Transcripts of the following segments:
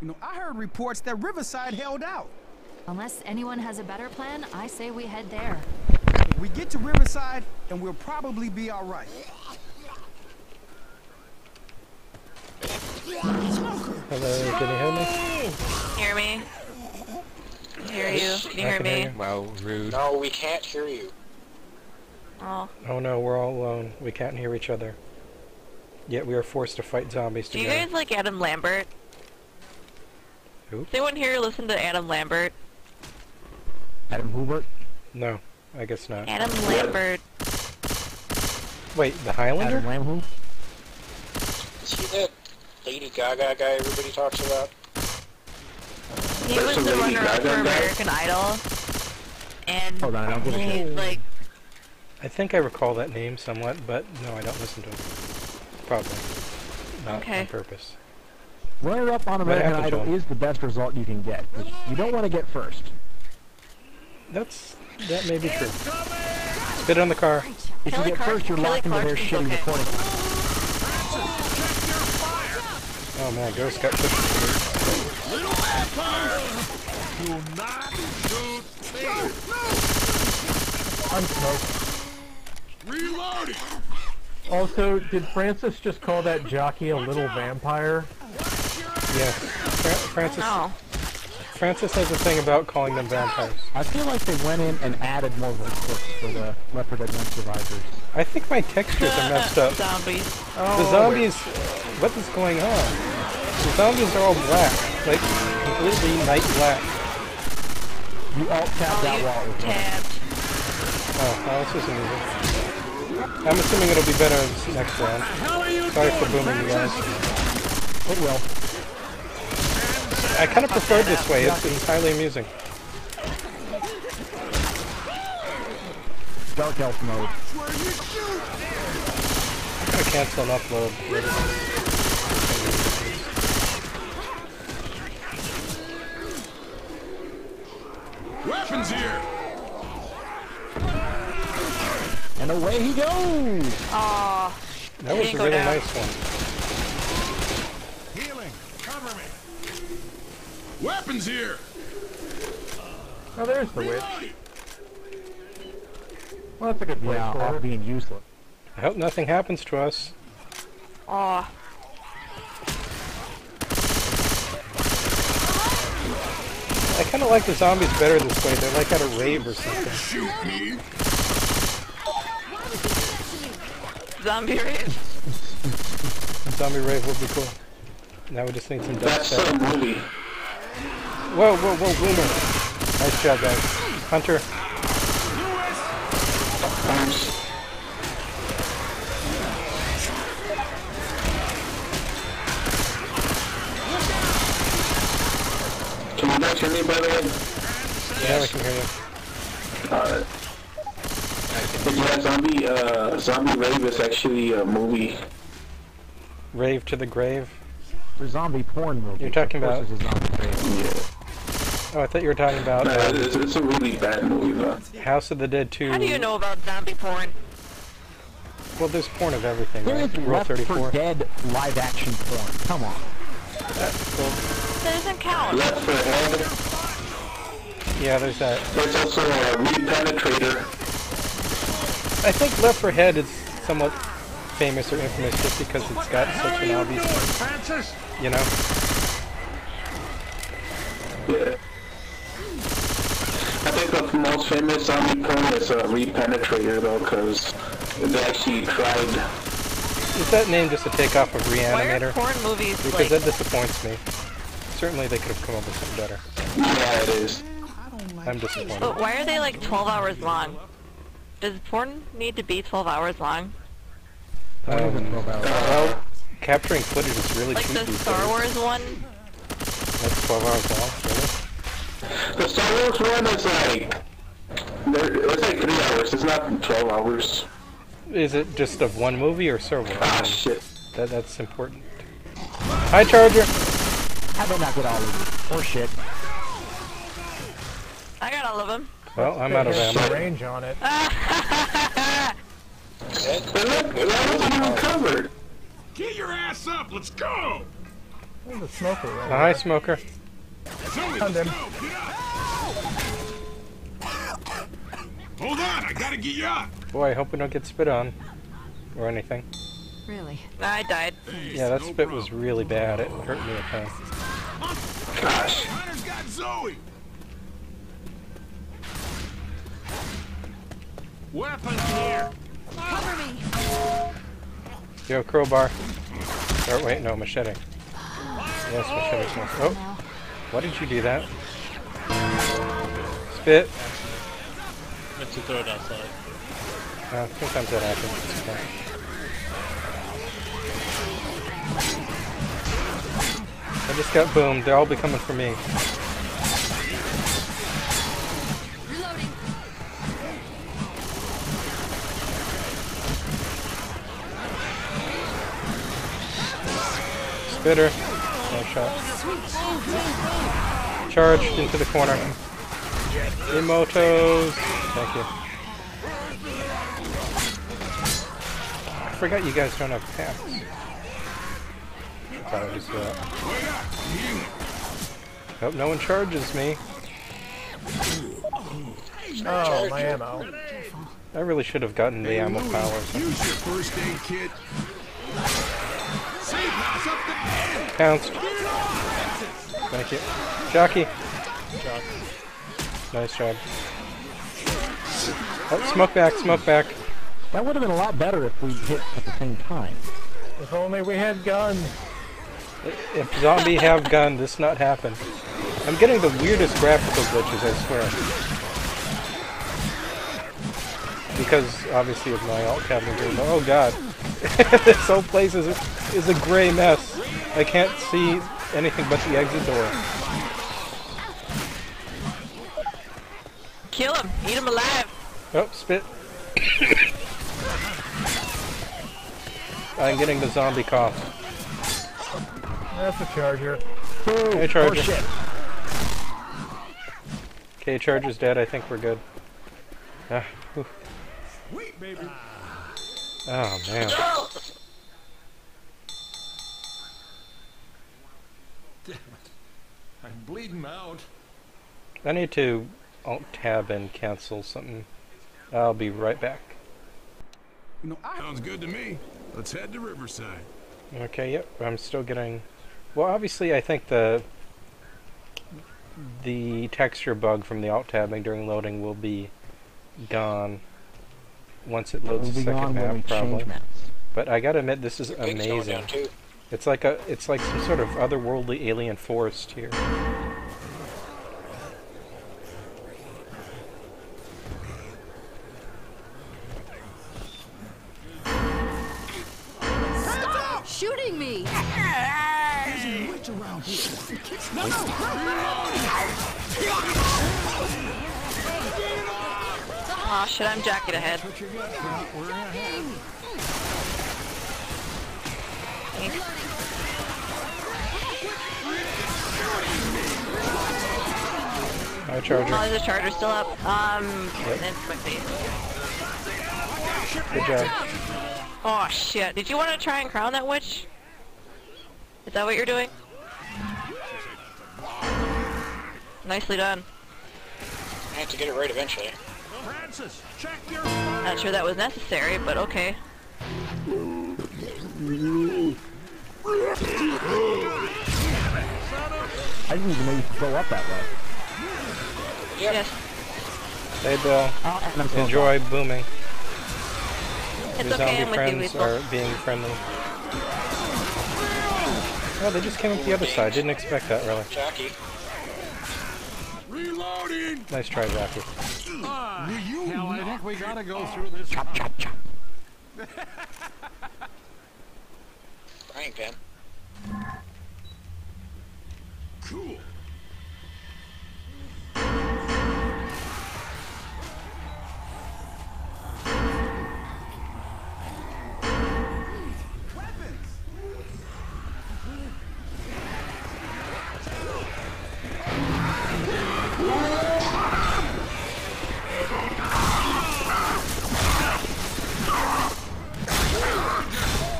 You know, I heard reports that Riverside held out. Unless anyone has a better plan, I say we head there. If we get to Riverside, and we'll probably be all right. Hello, can you hear me? Hear me? Hear you? Can you I hear can hear me? you. Wow, rude. No, we can't hear you. Oh, Oh no, we're all alone. We can't hear each other. Yet we are forced to fight zombies together. do you guys like Adam Lambert? Who? Does anyone here listen to Adam Lambert? Adam Hubert. No, I guess not. Adam Lambert. Wait, the Highlander? Adam Lamb who? Is he that Lady Gaga guy everybody talks about? He That's was a the runner-up Gaga for guy? American Idol. And Hold on, I'll give it he's like, I think I recall that name somewhat, but no, I don't listen to him. Probably. Not Okay. on purpose. Runner up on American happened Idol is the best result you can get. 'cause You don't want to get first. That's that may be true. Spit on the car. If Kelly you get Clark- first, you're Kelly locked into their Clarkson's shitty okay. recording. Oh man, Ghost got pushed. Unsmoked. Also, did Francis just call that jockey a little vampire? Yeah, Fra- Francis. oh, Francis has a thing about calling them vampires. I feel like they went in and added more voice clips for the Left 4 Dead 1 survivors. I think my textures are messed up. zombies. Oh, The zombies, what is going on? The zombies are all black, like completely night black. You alt tab Oh, that you wall. with tabbed. Oh, well, this isn't easy. I'm assuming it'll be better next round. Sorry for booming you guys. It will. I kind of prefer it this way. It's, it's highly amusing. Dark Elf mode. I'm gonna cancel an upload. Weapons here! And away he goes! Aw, That was a really down. nice one. Healing! Cover me! Weapons here! Oh, there's the witch. Well, that's a good place Yeah, for off being useless. I hope nothing happens to us. aw. I kind of like the zombies better this way. They're like at a rave or something. Shoot me! Zombie race. Zombie rave would be cool. Now we just need some That's dubstep. some movie. Whoa, whoa, whoa, boomer! Nice job, guys. Hunter, Thanks. Can you guys hear me by the way? yeah, we can hear you. Alright. Yeah, Zombie, uh, Zombie Rave is actually a movie. Rave to the grave. For zombie porn movie. You're talking of course about- it's a zombie raid. Yeah. Oh, I thought you were talking about No, uh, it's, it's a really bad movie though. House of the Dead 2. How do you know about zombie porn? Well, there's porn of everything, There right? is Rule Left 34. 4 Dead live action porn. Come on. That doesn't count. Left for Head. Yeah, there's that. There's also a Repenetrator. I think Left for Head is somewhat famous or infamous just because it's got such an obvious, Francis? you know? Yeah. I think the most famous zombie porn is uh, Repenetrator though, because they actually tried. Is that name just a takeoff of Why are Reanimator? porn movies Because like... that disappoints me. Certainly they could have come up with something better. Yeah, it is. I'm disappointed. But why are they like 12 hours long? Does porn need to be 12 hours long? Porn isn't Um, 12 hours. well, capturing footage is really Like cheap the these Star. Wars one? That's 12 hours long, really? The Star Wars one is like. there- It's like three hours. It's not 12 hours. Is it just of one movie or several? Ah, shit. That, that's important. Hi, Charger! How about not get all of you? Or shit. I got all of them. Well, I'm out of ammo. range on it. And look, that wasn't even covered. Get your ass up! Let's go! There's a smoker right hi, smoker. Zoe, Found him. go. Get out. Hold on, I gotta get you out. Boy, I hope we don't get spit on. Or anything. Really? I died. Hey, Yeah, that no spit was really bad. It hurt me a ton. Gosh. Hunter's got Zoe. Weapons here. Cover me! Yo, crowbar. Or wait, no, machete. Yes, machete. Oh, Now. Why did you do that? Spit. Meant to throw it outside. Uh, sometimes that happens. I just got boomed. They're all be coming for me. Reloading. Spitter. No shot. Charged into the corner. Emotos. Thank you. I forgot you guys don't have packs. Thought I just do that. Hope uh, no one charges me. Oh, my ammo. I really should have gotten the ammo powers. Use your first aid kit. Pounced. Thank you. Jockey. Nice job. Oh, smoke back, smoke back. That would have been a lot better if we hit at the same time. If only we had guns. If zombie have gun, this not happen. I'm getting the weirdest graphical glitches, I swear. Because obviously of my alt cabinet game. Oh god. this whole place is a, is a gray mess. I can't see anything but the exit door. Kill him. Eat him alive. Oh, spit. I'm getting the zombie cough. That's a charger. Hey, Oh Charger. shit! Okay, Charger's dead. I think we're good. Ah, whew. Wait, baby. oh man. I'm bleeding out. I need to alt tab and cancel something. I'll be right back. You know, I Sounds good to me. Let's head to Riverside. Okay, yep, I'm still getting... Well, obviously I think the the texture bug from the alt tabbing during loading will be gone once it loads the second gone when we map, probably. maps. But I gotta admit, this is Pig's going amazing. Down too. It's like a, it's like some sort of otherworldly alien forest here. Stop shooting me! Aw, shit, I'm jacket ahead. Hi, Charger. Oh, there's a charger still up. Um, it's my face. Good job. Oh, shit. Did you want to try and crown that witch? Is that what you're doing? Nicely done. I have to get it right eventually. Francis, check your Not sure that was necessary, but okay. I didn't even know you could go up that way. Yes. Hey, Bill. Oh, and I'm so Enjoy booming. It's Your okay, zombie I'm with friends Lethal. are being friendly. Oh, they just came up the other side. Didn't expect that, really. Jackie. reloading. Nice try, Jackie. Ah, hell, I think we gotta go through this. Chop, chop, chop. Frying pan. Cool.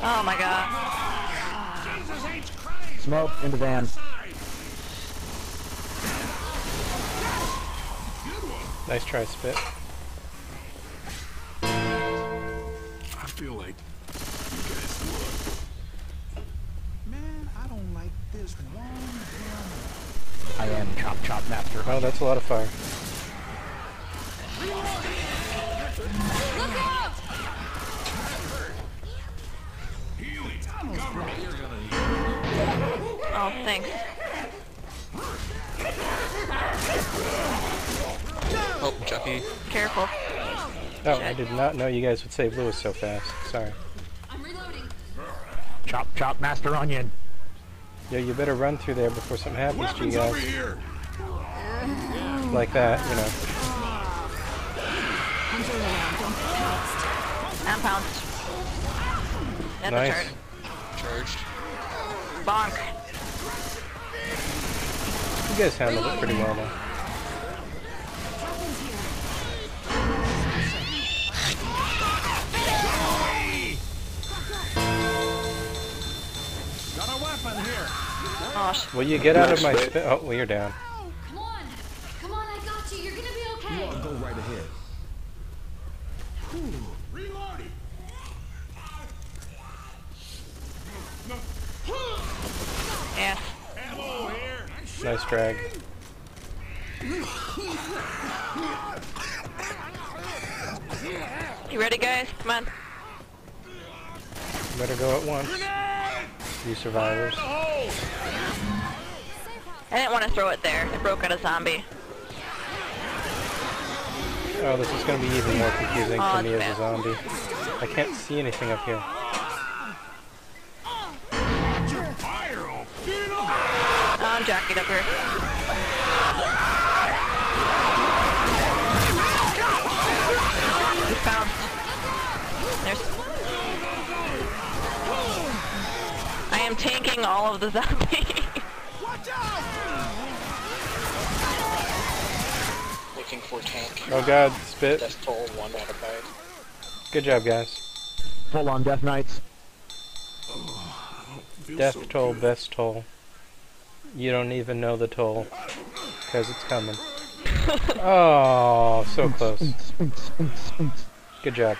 Oh my god. Smoke in the van. Nice try, Spit. I feel like you guys would. Man, I don't like this one damn I am Chop Chop Master. Oh, that's a lot of fire. Oh, thanks. Oh, Chucky. Careful. Oh, I did not know you guys would save Louis so fast. Sorry. I'm reloading. Chop Chop Master Onion. Yeah, you better run through there before something happens to you Weapons over guys. here! Like that, you know. Hunter around. Don't I'm pounced. At Nice. the. Charged. Bonk. You guys handled it pretty well, though. Got a weapon here! Will you get out of my Nice, spit? Oh, well, you're down. Come on. Come on, I got you. You're gonna be okay. Go right ahead. Reloading! yeah. Ammo here! Nice drag. You ready, guys? Come on. Better go at once. You survivors. I didn't want to throw it there. It broke out a zombie. Oh, this is going to be even more confusing Oh, for me as a zombie. I can't see anything up here. Oh, I'm up here. He's bounced. There's... I am tanking all of the zombies. Looking for tank. Oh god, spit. Death toll, one out of five. Good job, guys. Full on Death Knights. Feels so Death toll, good. best toll. You don't even know the toll. Because it's coming. Oh, so close. Good job.